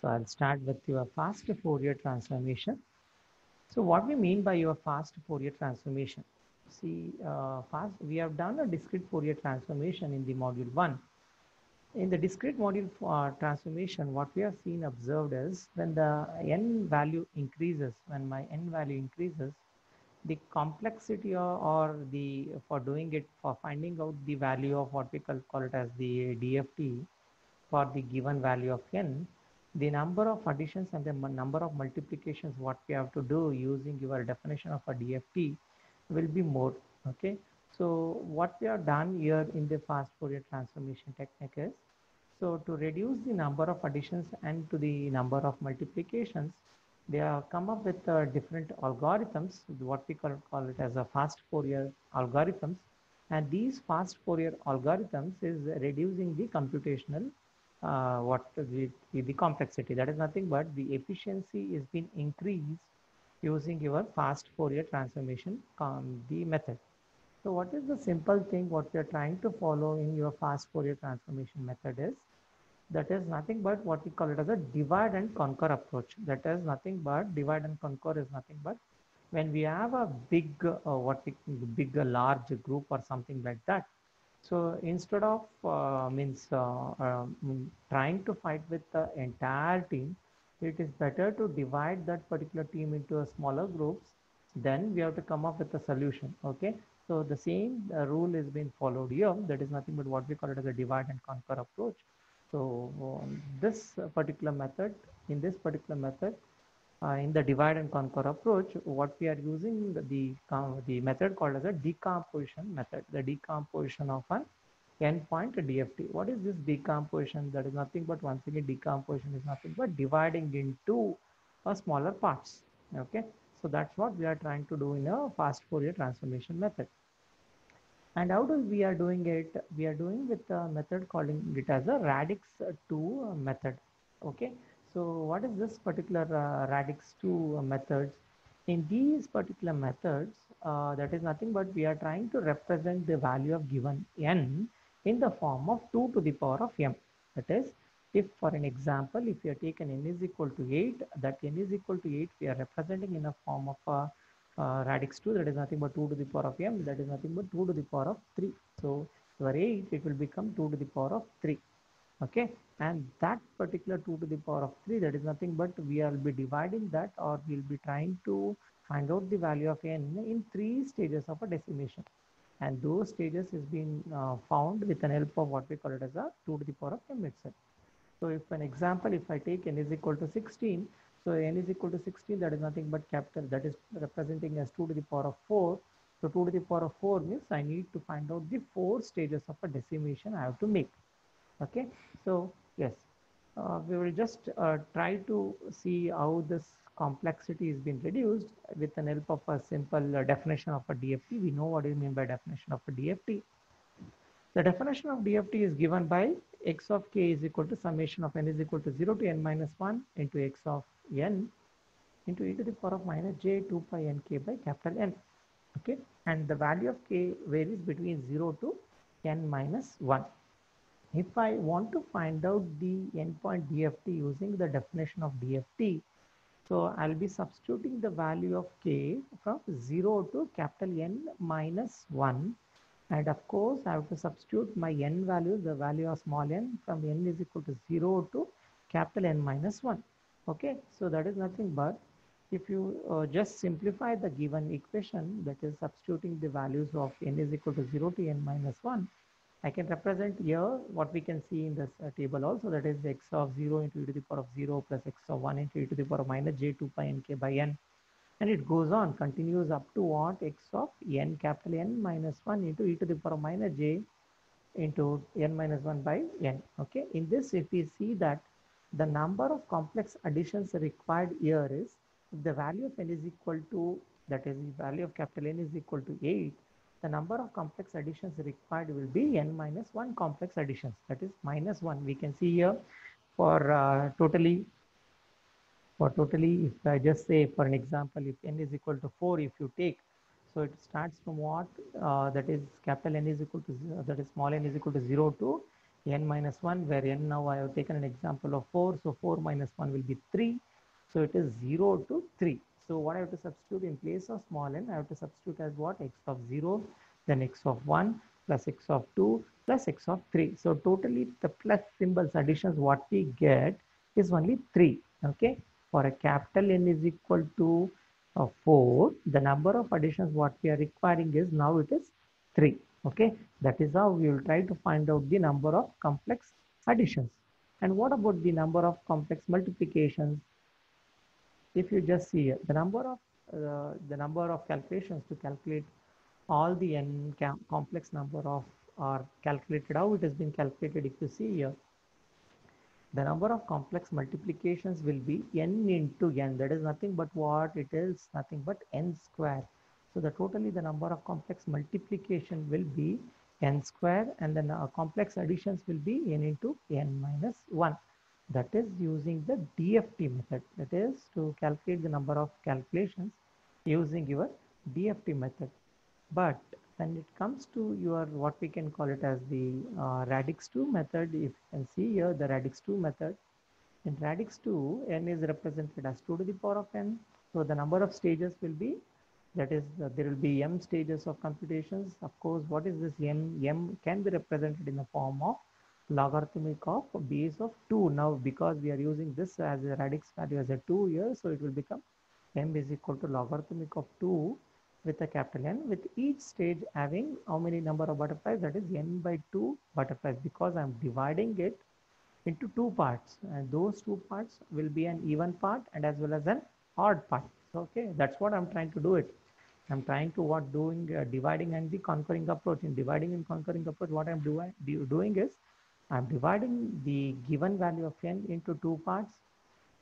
So I'll start with your fast Fourier transformation. So what we mean by your fast Fourier transformation? See, uh, fast, we have done a discrete Fourier transformation in the module one. In the discrete module uh, transformation, what we have seen observed is when the n value increases, when my n value increases, the complexity or, or, the for doing it for finding out the value of what we call, call it as the DFT for the given value of n, the number of additions and the number of multiplications what we have to do using your definition of a DFT will be more. Okay. So what we have done here in the fast Fourier transformation technique is so to reduce the number of additions and to the number of multiplications, they have come up with uh, different algorithms, what we call, call it as a fast Fourier algorithms. And these fast Fourier algorithms is reducing the computational, uh, what the, the complexity. That is nothing but the efficiency is being increased using your fast Fourier transformation, um, the method. So what is the simple thing what we are trying to follow in your fast Fourier transformation method is that is nothing but what we call it as a divide and conquer approach. That is nothing but divide and conquer is nothing but when we have a big, uh, what we big, a large group or something like that. So instead of uh, means uh, um, trying to fight with the entire team, it is better to divide that particular team into smaller groups. Then we have to come up with a solution. Okay. So the same uh, rule is being followed here. That is nothing but what we call it as a divide and conquer approach. So um, this particular method, in this particular method, uh, in the divide and conquer approach, what we are using the, the, the method called as a decomposition method, the decomposition of an N-point DFT. What is this decomposition? That is nothing but once again decomposition is nothing but dividing into a smaller parts. Okay, so that's what we are trying to do in a fast Fourier transformation method. And how do we are doing it? We are doing with a method calling it as a radix 2 method. Okay. So what is this particular uh, radix 2 methods? In these particular methods, uh, that is nothing but we are trying to represent the value of given n in the form of 2 to the power of m. That is, if for an example, if you take taken n is equal to 8, that n is equal to 8, we are representing in a form of a uh, radix 2 that is nothing but 2 to the power of m that is nothing but 2 to the power of 3 so for 8 it will become 2 to the power of 3 okay and that particular 2 to the power of 3 that is nothing but we will be dividing that or we'll be trying to find out the value of n in three stages of a decimation and those stages is being uh, found with an help of what we call it as a 2 to the power of m itself so if an example if i take n is equal to 16 so n is equal to 16, that is nothing but capital, that is representing as 2 to the power of 4. So 2 to the power of 4 means I need to find out the four stages of a decimation I have to make. Okay, so yes, uh, we will just uh, try to see how this complexity is being reduced with an help of a simple uh, definition of a DFT. We know what is mean by definition of a DFT. The definition of DFT is given by x of k is equal to summation of n is equal to 0 to n minus 1 into x of n into e to the power of minus j 2 pi n k by capital N. Okay, and the value of k varies between 0 to n minus 1. If I want to find out the N-point DFT using the definition of DFT, so I'll be substituting the value of k from 0 to capital N minus 1. And of course, I have to substitute my n value, the value of small n from n is equal to 0 to capital N minus 1 okay so that is nothing but if you uh, just simplify the given equation that is substituting the values of n is equal to 0 to n minus 1 I can represent here what we can see in this uh, table also that is x of 0 into e to the power of 0 plus x of 1 into e to the power of minus j 2 pi n k by n. And it goes on continues up to what? X of n capital N minus 1 into e to the power of minus j into n minus 1 by n okay? In this if we see that the number of complex additions required here is the value of n is equal to that is the value of capital N is equal to 8 the number of complex additions required will be n minus 1 complex additions. That is minus 1 we can see here for uh, totally for totally if I just say for an example if n is equal to 4 if you take so it starts from what uh, that is capital N is equal to that is small n is equal to 0 to n minus 1 where n now I have taken an example of 4 so 4 minus 1 will be 3 so it is 0 to 3 so what I have to substitute in place of small n I have to substitute as what? X of 0 then x of 1 plus x of 2 plus x of 3 so totally the plus symbols additions what we get is only 3 okay? For a capital n is equal to uh, 4 the number of additions what we are requiring is now it is 3 okay? That is how we will try to find out the number of complex additions. And what about the number of complex multiplications if you just see the number of uh, the number of calculations to calculate all the n complex number of are calculated how it has been calculated if you see here the number of complex multiplications will be n into n. That is nothing but what it is nothing but n square. So the totally the number of complex multiplication will be n square and then uh, complex additions will be n into n minus 1 that is using the DFT method that is to calculate the number of calculations using your DFT method. But when it comes to your what we can call it as the uh, radix 2 method if you can see here the radix 2 method. In radix 2 n is represented as 2 to the power of n. So the number of stages will be that is uh, there will be m stages of computations. Of course what is this m m can be represented in the form of logarithmic of base of 2 now because we are using this as a radix value as a 2 here so it will become m is equal to logarithmic of 2 with a capital N with each stage having how many number of butterflies? That is n by 2 butterflies. Because I'm dividing it into two parts and those two parts will be an even part and as well as an odd part. Okay that's what I'm trying to do it. I'm trying to what doing uh, dividing and the conquering approach. In dividing and conquering approach what I'm doing doing is I'm dividing the given value of n into two parts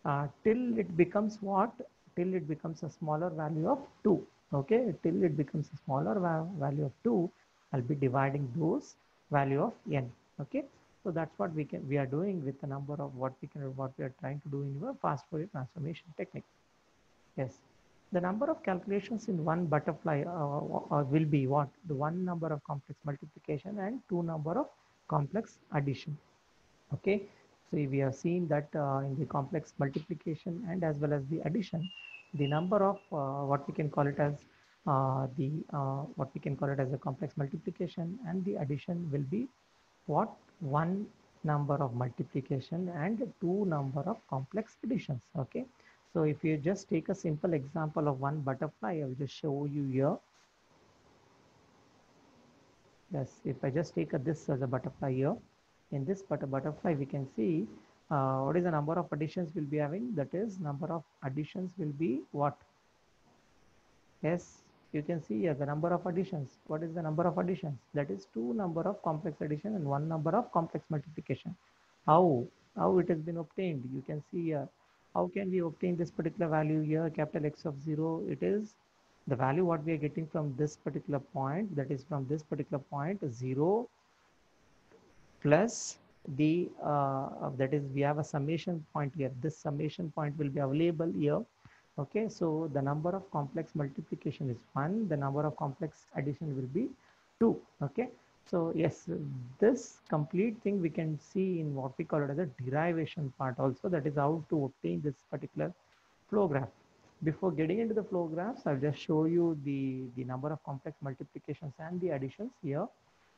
uh, till it becomes what? Till it becomes a smaller value of 2. Okay, till it becomes a smaller va value of 2, I'll be dividing those value of n. Okay, so that's what we can we are doing with the number of what we can what we are trying to do in your fast Fourier transformation technique. Yes, the number of calculations in one butterfly uh, uh, will be what? The one number of complex multiplication and two number of complex addition. Okay? So we have seen that uh, in the complex multiplication and as well as the addition the number of uh, what we can call it as uh, the uh, what we can call it as a complex multiplication and the addition will be what? One number of multiplication and two number of complex additions. Okay? So if you just take a simple example of one butterfly i will just show you here yes if I just take a, this as a butterfly here in this but butterfly we can see uh, what is the number of additions we'll be having? That is number of additions will be what? Yes you can see here the number of additions. What is the number of additions? That is two number of complex addition and one number of complex multiplication. How? How it has been obtained? You can see here. How can we obtain this particular value here? Capital X of 0 it is the value what we are getting from this particular point that is from this particular point 0 plus the uh, that is we have a summation point here. This summation point will be available here. Okay so the number of complex multiplication is 1 the number of complex addition will be 2 okay so yes this complete thing we can see in what we call it as a derivation part also. That is how to obtain this particular flow graph before getting into the flow graphs, I'll just show you the, the number of complex multiplications and the additions here,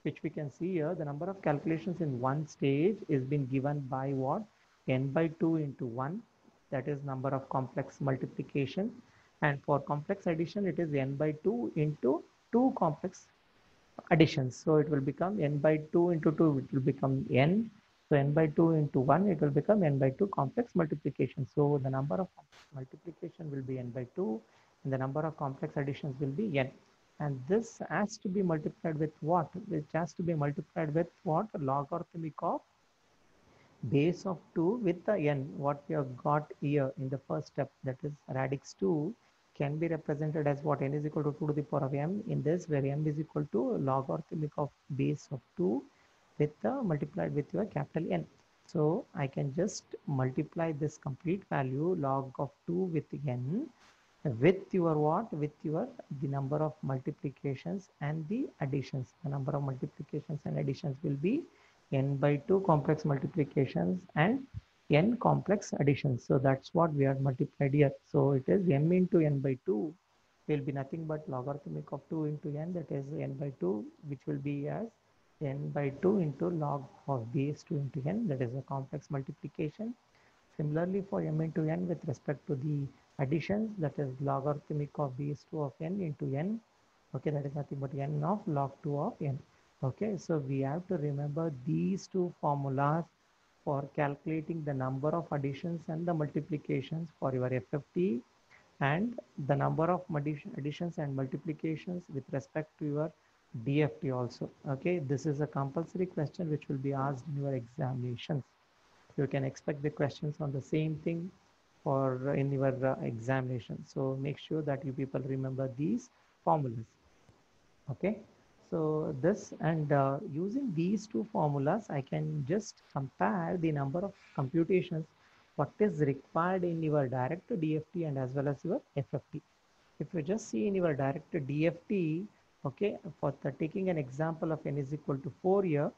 which we can see here. The number of calculations in one stage is been given by what? n by 2 into 1. That is number of complex multiplication. And for complex addition, it is n by 2 into 2 complex additions. So it will become n by 2 into 2, it will become n so n by 2 into 1, it will become n by 2 complex multiplication. So the number of multiplication will be n by 2 and the number of complex additions will be n. And this has to be multiplied with what? Which has to be multiplied with what? Logarithmic of base of 2 with the n. What we have got here in the first step, that is radix 2, can be represented as what n is equal to 2 to the power of m in this where m is equal to logarithmic of base of 2 with the multiplied with your capital N. So I can just multiply this complete value log of 2 with n with your what with your the number of multiplications and the additions the number of multiplications and additions will be n by 2 complex multiplications and n complex additions. So that's what we are multiplied here. So it is m into n by 2 will be nothing but logarithmic of 2 into n that is n by 2 which will be as n by 2 into log of base 2 into n that is a complex multiplication. Similarly for m into n with respect to the additions that is logarithmic of base 2 of n into n okay that is nothing but n of log 2 of n okay so we have to remember these two formulas for calculating the number of additions and the multiplications for your FFT and the number of additions and multiplications with respect to your DFT also. Okay, this is a compulsory question which will be asked in your examinations. You can expect the questions on the same thing for in your uh, examination. So make sure that you people remember these formulas. Okay, so this and uh, using these two formulas, I can just compare the number of computations what is required in your direct DFT and as well as your FFT. If you just see in your direct DFT, okay, for the, taking an example of n is equal to 4 here,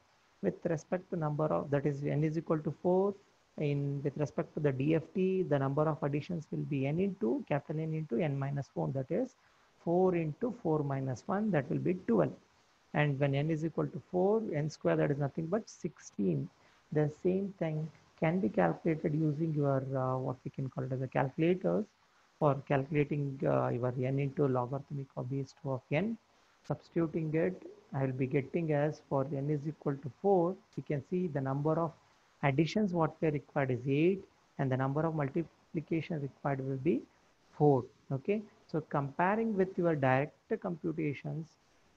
with respect to number of, that is n is equal to 4, in with respect to the DFT, the number of additions will be n into capital N into n minus 1 that is 4 into 4 minus 1, that will be 12. And when n is equal to 4, n square, that is nothing but 16. The same thing can be calculated using your uh, what we can call it as a calculators for calculating uh, your n into logarithmic of base 2 of n. Substituting it, I will be getting as for n is equal to 4, you can see the number of additions what we are required is 8 and the number of multiplication required will be 4. Okay, so comparing with your direct computations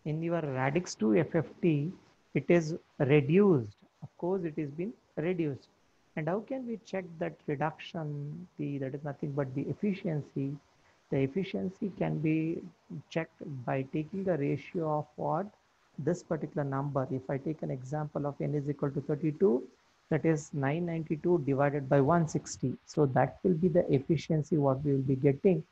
in your radix 2 FFT, it is reduced. Of course, it is been reduced and how can we check that reduction, the that is nothing but the efficiency. The efficiency can be checked by taking the ratio of what this particular number. If I take an example of n is equal to 32, that is 992 divided by 160. So that will be the efficiency what we will be getting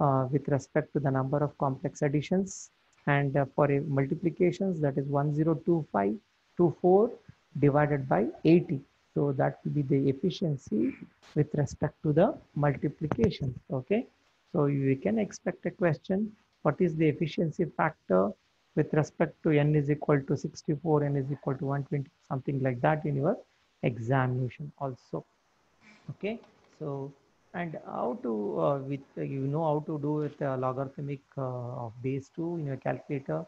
uh, with respect to the number of complex additions. And uh, for multiplications, that is 102524 divided by 80. So that will be the efficiency with respect to the multiplication. Okay. So we can expect a question. What is the efficiency factor with respect to n is equal to 64, n is equal to 120, something like that in your examination also. Okay. So, and how to, uh, with uh, you know how to do with uh, logarithmic of base 2 in your calculator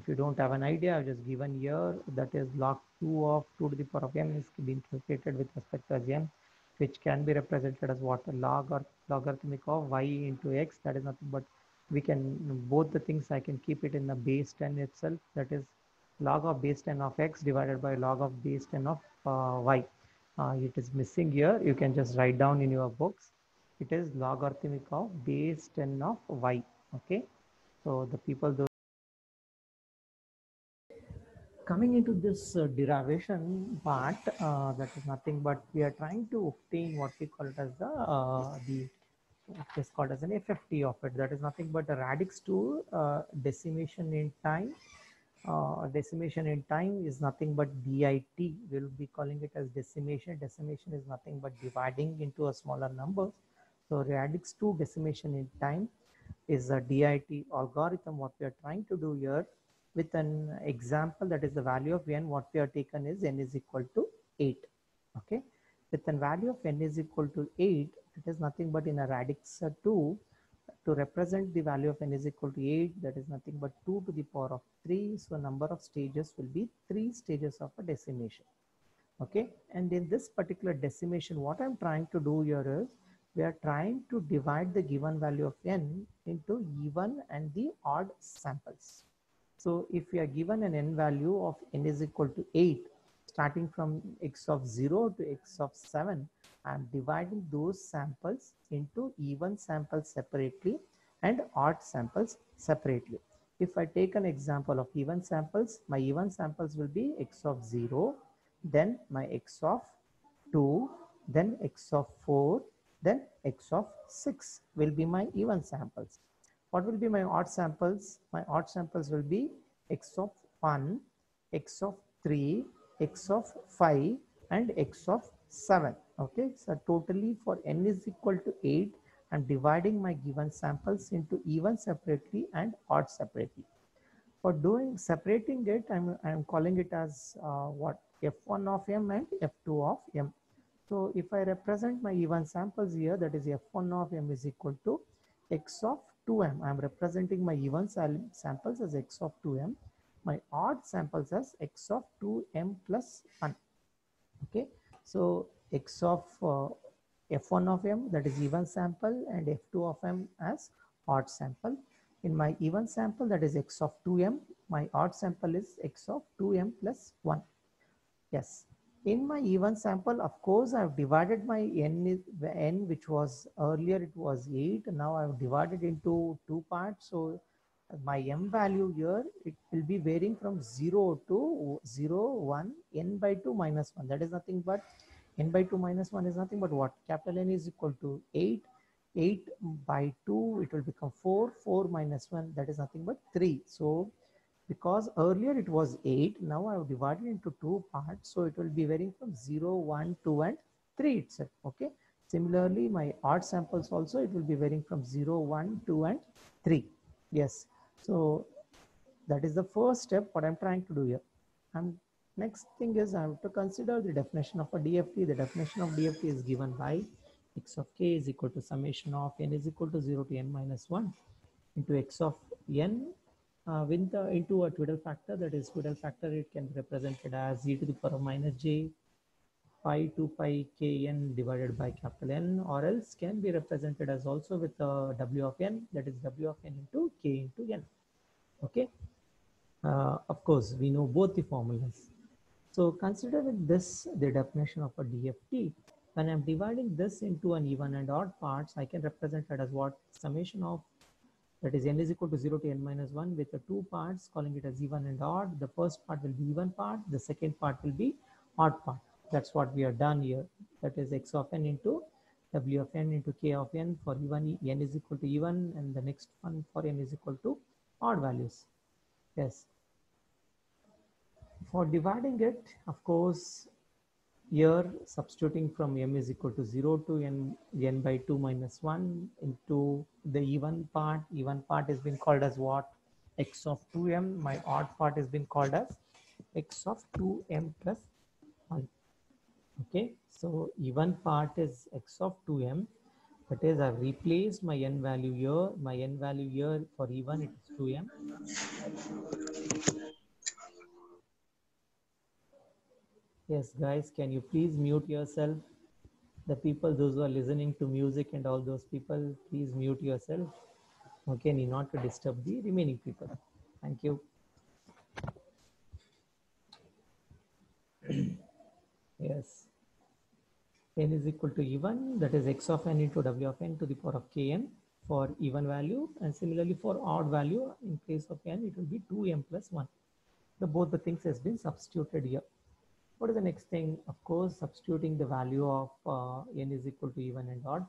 if you don't have an idea, I've just given here that is log 2 of 2 to the power of n is being calculated with respect to n, which can be represented as what log or logarithmic of y into x. That is nothing but we can both the things I can keep it in the base 10 itself. That is log of base 10 of x divided by log of base 10 of uh, y. Uh, it is missing here. You can just write down in your books. It is logarithmic of base 10 of y. Okay. So the people coming into this uh, derivation part, uh, that is nothing but we are trying to obtain what we call it as the, uh, the it is called as an FFT of it. That is nothing but a radix 2 uh, decimation in time. Uh, decimation in time is nothing but DIT. We'll be calling it as decimation. Decimation is nothing but dividing into a smaller number. So radix 2 decimation in time is a DIT algorithm. What we are trying to do here with an example that is the value of n what we have taken is n is equal to 8 okay? With a value of n is equal to 8 it is nothing but in a radix 2 to represent the value of n is equal to 8 that is nothing but 2 to the power of 3 so number of stages will be three stages of a decimation okay? And in this particular decimation what i'm trying to do here is we are trying to divide the given value of n into even and the odd samples so if we are given an n value of n is equal to 8, starting from x of 0 to x of 7, I am dividing those samples into even samples separately and odd samples separately. If I take an example of even samples, my even samples will be x of 0, then my x of 2, then x of 4, then x of 6 will be my even samples. What will be my odd samples? My odd samples will be x of 1, x of 3, x of 5 and x of 7 okay so totally for n is equal to 8 i'm dividing my given samples into even separately and odd separately. For doing separating it i'm i'm calling it as uh, what? F1 of m and f2 of m. So if i represent my even samples here that is f1 of m is equal to x of 2m i'm representing my even samples as x of 2m my odd samples as x of 2m plus 1 okay? So x of uh, f1 of m that is even sample and f2 of m as odd sample. In my even sample that is x of 2m my odd sample is x of 2m plus 1 yes in my even sample of course i've divided my n n which was earlier it was 8 now i've divided into two parts so my m value here, it will be varying from 0 to 0, 1, n by 2 minus 1. That is nothing but n by 2 minus 1 is nothing but what? Capital N is equal to 8. 8 by 2, it will become 4. 4 minus 1, that is nothing but 3. So because earlier it was 8, now I have divided into two parts. So it will be varying from 0, 1, 2 and 3 itself. Okay. Similarly, my odd samples also, it will be varying from 0, 1, 2 and 3. Yes. So that is the first step what I'm trying to do here. And next thing is I have to consider the definition of a DFT. The definition of DFT is given by x of k is equal to summation of n is equal to 0 to n minus 1 into x of n uh, with the into a Twiddle factor that is Twiddle factor it can be represented as e to the power minus j pi 2 pi k n divided by capital N or else can be represented as also with uh, W of n that is W of n into k into n. Okay. Uh, of course, we know both the formulas. So consider with this the definition of a DFT. When I'm dividing this into an even and odd parts, I can represent it as what summation of that is n is equal to 0 to n minus 1 with the two parts calling it as even and odd. The first part will be even part, the second part will be odd part. That's what we are done here. That is x of n into w of n into k of n for even n is equal to even and the next one for n is equal to odd values. Yes. For dividing it, of course, here substituting from m is equal to 0 to n, n by 2 minus 1 into the even part. Even part has been called as what? x of 2m. My odd part has been called as x of 2m plus 1 okay so even part is x of 2m that is i've replaced my n value here my n value here for even it is 2m yes guys can you please mute yourself? The people those who are listening to music and all those people please mute yourself. Okay need not to disturb the remaining people. Thank you. Yes. N is equal to even that is x of n into w of n to the power of kn for even value and similarly for odd value in case of n it will be 2m plus 1 the both the things has been substituted here what is the next thing of course substituting the value of uh, n is equal to even and odd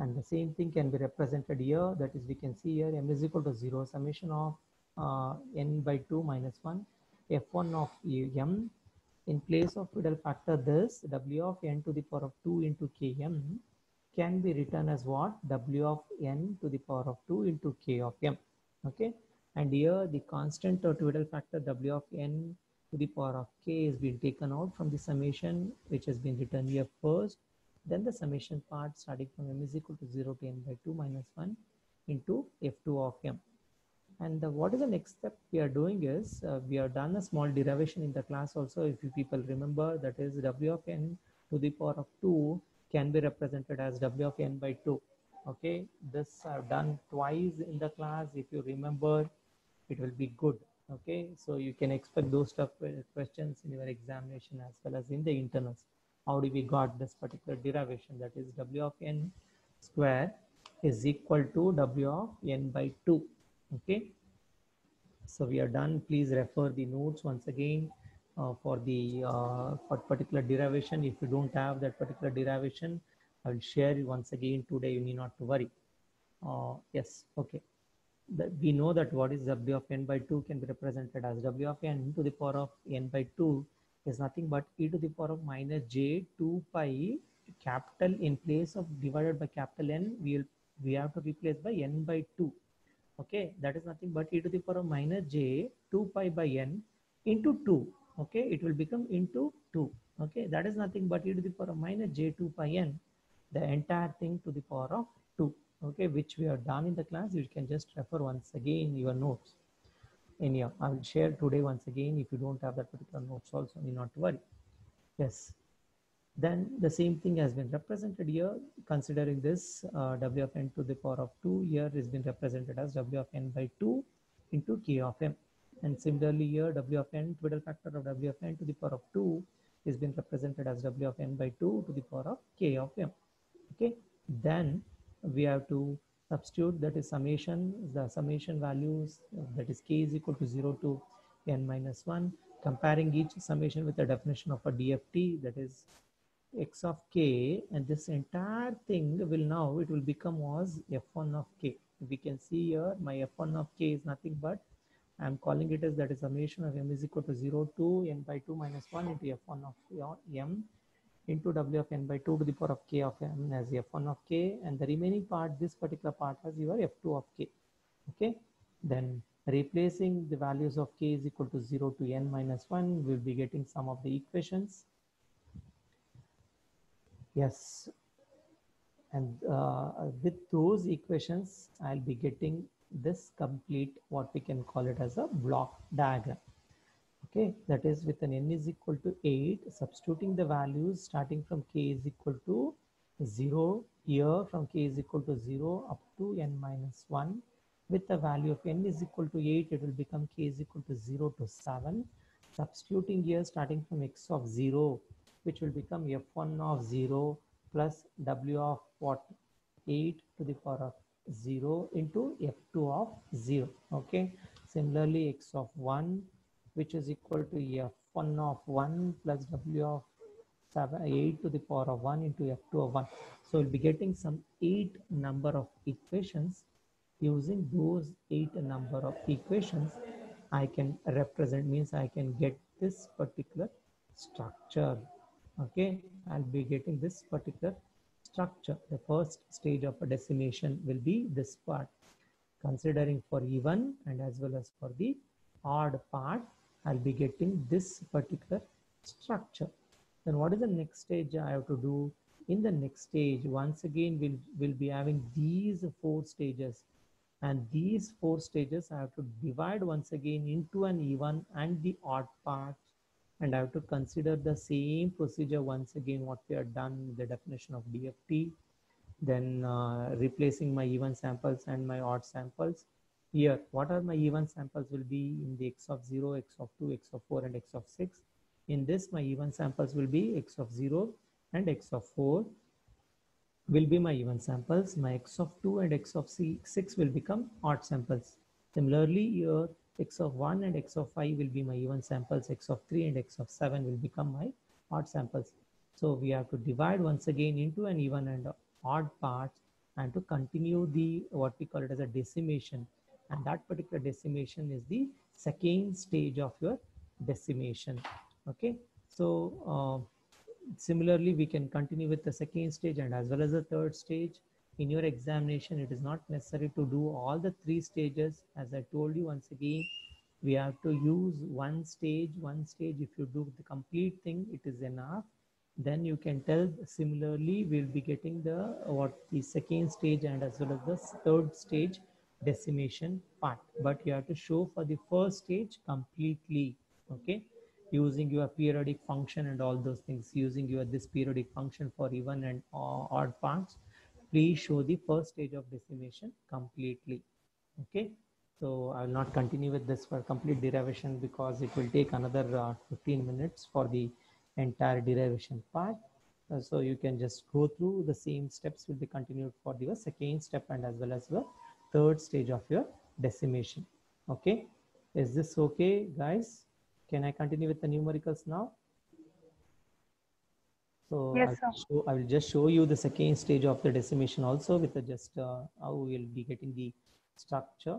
and the same thing can be represented here that is we can see here m is equal to 0 summation of uh, n by 2 minus 1 f1 of m in place of Twiddle factor this W of n to the power of 2 into Km can be written as what? W of n to the power of 2 into K of m. Okay. And here the constant or Twiddle factor W of n to the power of K is being taken out from the summation which has been written here first. Then the summation part starting from m is equal to 0 to n by 2 minus 1 into f2 of m. And the, what is the next step we are doing is uh, we have done a small derivation in the class also. If you people remember that is W of n to the power of 2 can be represented as W of n by 2. Okay, this I've done twice in the class. If you remember, it will be good. Okay, so you can expect those stuff uh, questions in your examination as well as in the internals. How do we got this particular derivation? That is W of n square is equal to W of n by 2 okay so we are done. Please refer the notes once again uh, for the uh, for particular derivation. If you don't have that particular derivation i will share once again today. You need not to worry. Uh, yes okay that we know that what is w of n by 2 can be represented as w of n to the power of n by 2 is nothing but e to the power of minus j 2 pi capital in place of divided by capital N, we will we have to replace by n by 2. Okay, that is nothing but e to the power of minus j 2 pi by n into 2. Okay, it will become into 2. Okay, that is nothing but e to the power of minus j 2 pi n, the entire thing to the power of 2. Okay, which we have done in the class. You can just refer once again your notes. Your, I will share today once again. If you don't have that particular notes also, need not to worry. Yes, then the same thing has been represented here considering this uh, w of n to the power of 2 here is been represented as w of n by 2 into k of m and similarly here w of n twiddle factor of w of n to the power of 2 is been represented as w of n by 2 to the power of k of m okay then we have to substitute that is summation the summation values that is k is equal to 0 to n minus 1 comparing each summation with the definition of a dft that is x of k and this entire thing will now it will become as f1 of k. We can see here my f1 of k is nothing but i'm calling it as that is summation of m is equal to 0 to n by 2 minus 1 into f1 of m into w of n by 2 to the power of k of m as f1 of k and the remaining part this particular part has your f2 of k okay then replacing the values of k is equal to 0 to n minus 1 we'll be getting some of the equations Yes. And uh, with those equations, I'll be getting this complete, what we can call it as a block diagram. Okay, that is with an n is equal to 8, substituting the values starting from k is equal to 0 here from k is equal to 0 up to n minus 1 with the value of n is equal to 8 it will become k is equal to 0 to 7 substituting here starting from x of 0 which will become f1 of 0 plus w of what? 8 to the power of 0 into f2 of 0 okay similarly x of 1 which is equal to f1 of 1 plus w of 7 8 to the power of 1 into f2 of 1 so we'll be getting some 8 number of equations. Using those 8 number of equations I can represent means I can get this particular structure. Okay i'll be getting this particular structure. The first stage of a decimation will be this part. Considering for even and as well as for the odd part i'll be getting this particular structure. Then what is the next stage i have to do? In the next stage once again we'll we'll be having these four stages. And these four stages i have to divide once again into an even and the odd part. And I have to consider the same procedure once again what we have done the definition of DFT then uh, replacing my even samples and my odd samples here what are my even samples will be in the x of 0 x of 2 x of 4 and x of 6 in this my even samples will be x of 0 and x of 4 will be my even samples my x of 2 and x of 6 will become odd samples similarly here x of 1 and x of 5 will be my even samples, x of 3 and x of 7 will become my odd samples. So we have to divide once again into an even and odd parts and to continue the what we call it as a decimation and that particular decimation is the second stage of your decimation okay? So uh, similarly we can continue with the second stage and as well as the third stage. In your examination it is not necessary to do all the three stages. As i told you once again we have to use one stage. One stage if you do the complete thing it is enough. Then you can tell similarly we'll be getting the what the second stage and as well as the third stage decimation part but you have to show for the first stage completely okay using your periodic function and all those things using your this periodic function for even and odd parts please show the first stage of decimation completely. Okay, so I will not continue with this for complete derivation because it will take another uh, 15 minutes for the entire derivation part. Uh, so you can just go through the same steps will be continued for the second step and as well as the third stage of your decimation. Okay, is this okay guys? Can I continue with the numericals now? So yes, I, will show, I will just show you the second stage of the decimation also with the just uh, how we will be getting the structure.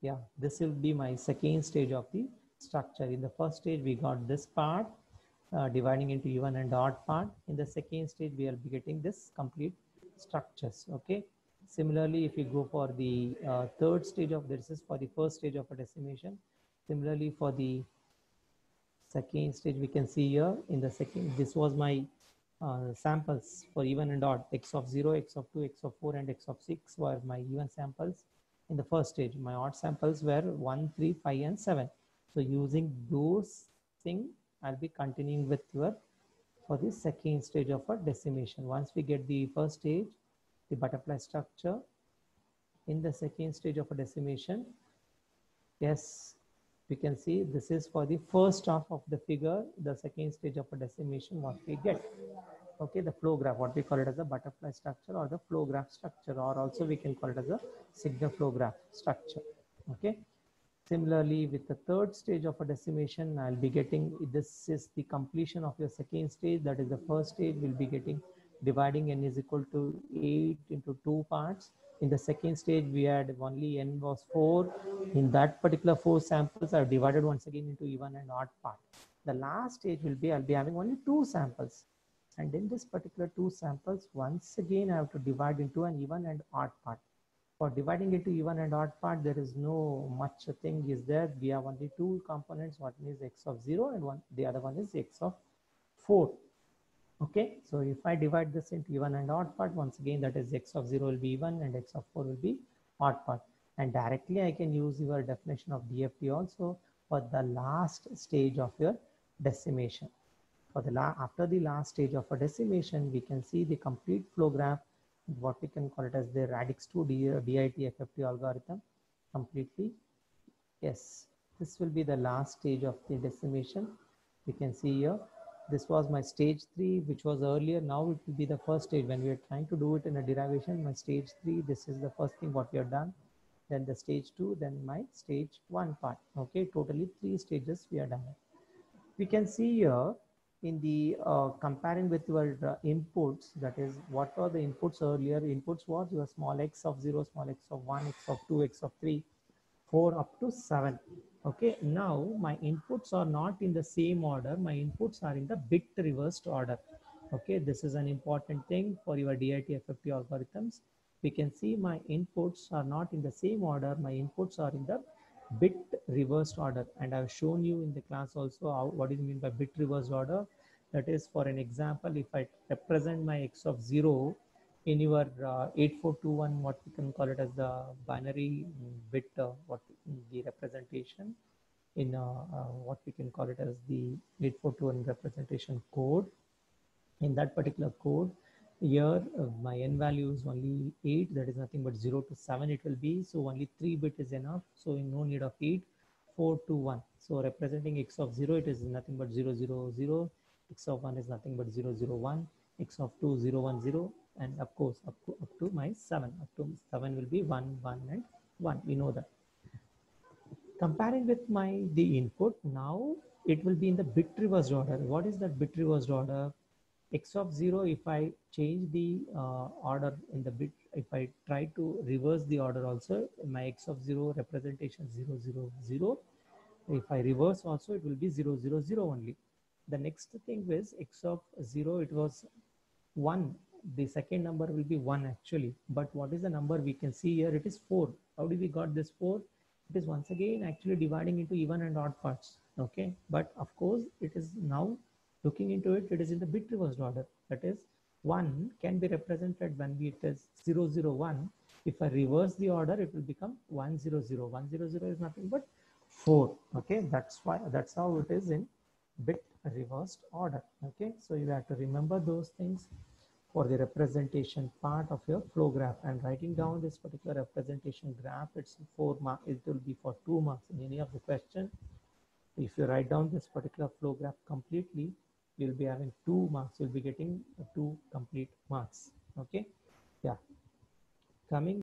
yeah, this will be my second stage of the structure. In the first stage, we got this part uh, dividing into even and odd part. In the second stage, we will be getting this complete structures. Okay. Similarly, if you go for the uh, third stage of this is for the first stage of a decimation. Similarly, for the second stage, we can see here in the second, this was my uh, samples for even and odd x of 0, x of 2, x of 4, and x of 6 were my even samples in the first stage. My odd samples were 1, 3, 5, and 7. So using those things, I'll be continuing with your for the second stage of a decimation. Once we get the first stage, the butterfly structure, in the second stage of a decimation, yes, we can see this is for the first half of the figure, the second stage of a decimation, what we get. Okay, the flow graph, what we call it as a butterfly structure or the flow graph structure, or also we can call it as a signal flow graph structure. Okay. Similarly, with the third stage of a decimation, I'll be getting, this is the completion of your second stage. That is the first stage we'll be getting dividing n is equal to 8 into two parts. In the second stage, we had only n was 4. In that particular four samples are divided once again into even and odd part. The last stage will be, I'll be having only two samples. And in this particular two samples, once again, I have to divide into an even and odd part for dividing into even and odd part, there is no much thing is there. We have only two components. One is x of 0 and one the other one is x of 4. Okay, so if I divide this into even and odd part, once again that is x of 0 will be even and x of 4 will be odd part. And directly I can use your definition of DFT also for the last stage of your decimation. For the after the last stage of a decimation, we can see the complete flow graph what we can call it as the radix 2 DIT FFT algorithm completely. Yes, this will be the last stage of the decimation. We can see here, this was my stage 3, which was earlier. Now it will be the first stage. When we are trying to do it in a derivation, my stage 3, this is the first thing what we have done. Then the stage 2, then my stage 1 part. Okay, totally three stages we are done. We can see here in the uh, comparing with your uh, inputs, that is what are the inputs earlier? Inputs was your small x of 0, small x of 1, x of 2, x of 3, 4 up to 7. Okay, now my inputs are not in the same order. My inputs are in the bit reversed order. Okay, this is an important thing for your DIT FFT algorithms. We can see my inputs are not in the same order. My inputs are in the bit reversed order and I've shown you in the class also how, what is mean by bit reversed order that is for an example if I represent my x of 0 in your uh, 8421 what we can call it as the binary bit uh, what the representation in uh, uh, what we can call it as the 8421 representation code. In that particular code here uh, my n value is only 8 that is nothing but 0 to 7 it will be so only 3 bit is enough so in no need of 8 4 to 1 so representing x of 0 it is nothing but 0 0 0 x of 1 is nothing but 0 0 1 x of 2 0 1 0 and of course up to, up to my 7 up to 7 will be 1 1 and 1 we know that. Comparing with my the input now it will be in the bit reversed order. What is that bit reversed order? X of 0 if I change the uh, order in the bit if I try to reverse the order also my x of 0 representation 0 0 0 if I reverse also it will be 0 0 0 only. The next thing is x of 0 it was 1 the second number will be 1 actually but what is the number we can see here it is 4 how do we got this 4 it is once again actually dividing into even and odd parts okay but of course it is now Looking into it, it is in the bit reversed order. That is, 1 can be represented when it is 0, 0, 1. If I reverse the order, it will become 1, 0, 0. 1, 0, 0 is nothing but 4. Okay, that's why that's how it is in bit reversed order. Okay, so you have to remember those things for the representation part of your flow graph. And writing down this particular representation graph it's four marks it will be for two marks in any of the question. If you write down this particular flow graph completely you'll be having two marks you'll be getting two complete marks. Okay? Yeah. Coming